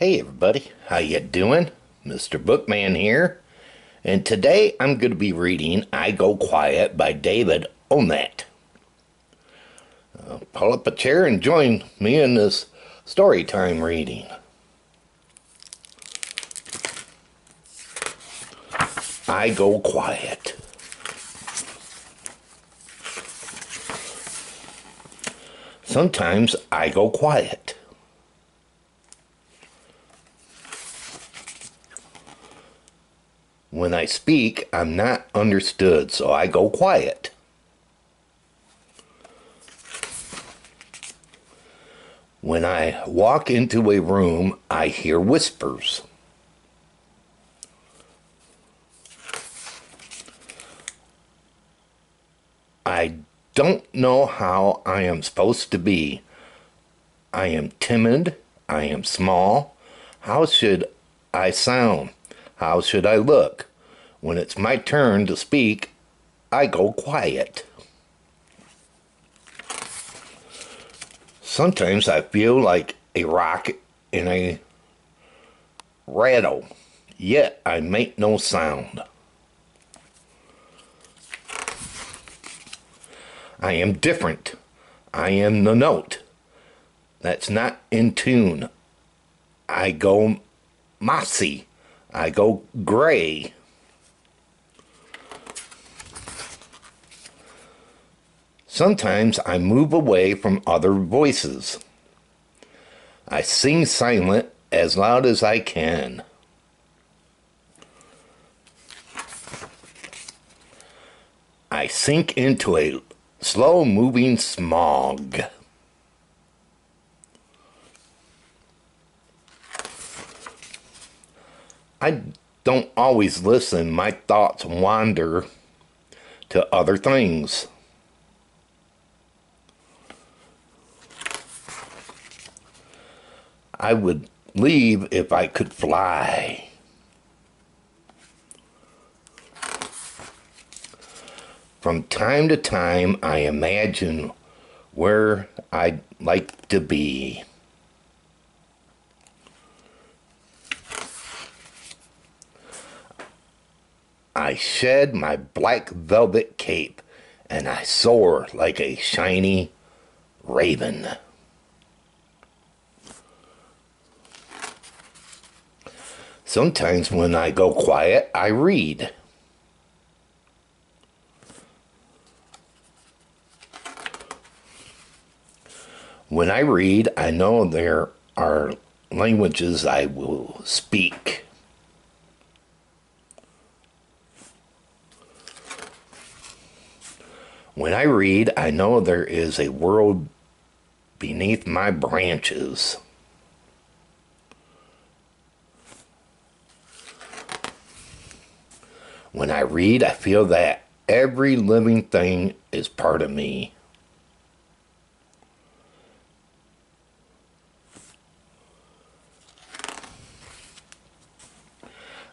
Hey everybody, how you doing? Mr. Bookman here. And today I'm going to be reading I Go Quiet by David Ouimet. Uh, pull up a chair and join me in this story time reading. I Go Quiet. Sometimes I go quiet. When I speak, I'm not understood, so I go quiet. When I walk into a room, I hear whispers. I don't know how I am supposed to be. I am timid. I am small. How should I sound? How should I look? When it's my turn to speak, I go quiet. Sometimes I feel like a rock in a rattle, yet I make no sound. I am different. I am the note that's not in tune. I go mossy. I go gray. Sometimes I move away from other voices. I sing silent as loud as I can. I sink into a slow moving smog. I don't always listen. My thoughts wander to other things. I would leave if I could fly. From time to time, I imagine where I'd like to be. I shed my black velvet cape and I soar like a shiny raven. Sometimes when I go quiet, I read. When I read, I know there are languages I will speak. When I read, I know there is a world beneath my branches. When I read, I feel that every living thing is part of me.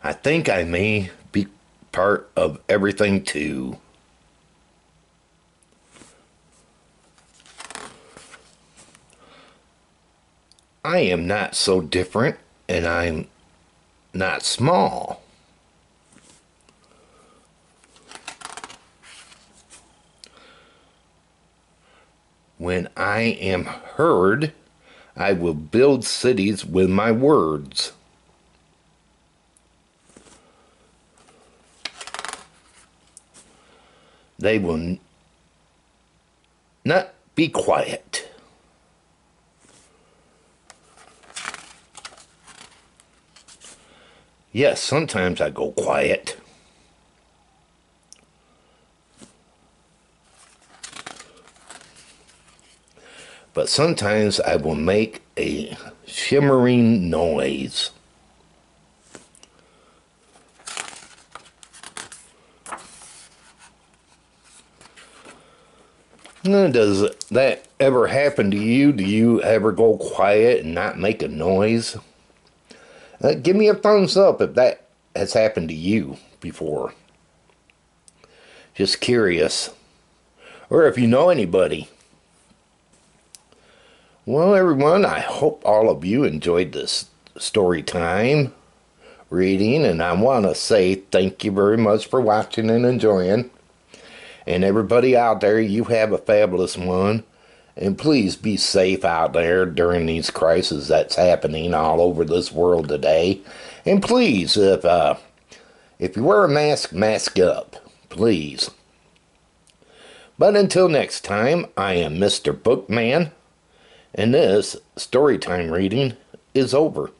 I think I may be part of everything too. I am not so different and I'm not small. When I am heard, I will build cities with my words. They will not be quiet. Yes, sometimes I go quiet. But sometimes I will make a shimmering noise. Does that ever happen to you? Do you ever go quiet and not make a noise? Uh, give me a thumbs up if that has happened to you before. Just curious. Or if you know anybody. Well, everyone, I hope all of you enjoyed this story time reading, and I want to say thank you very much for watching and enjoying. And everybody out there, you have a fabulous one. And please be safe out there during these crises that's happening all over this world today. And please, if uh, if you wear a mask, mask up, please. But until next time, I am Mr. Bookman, and this storytime reading is over.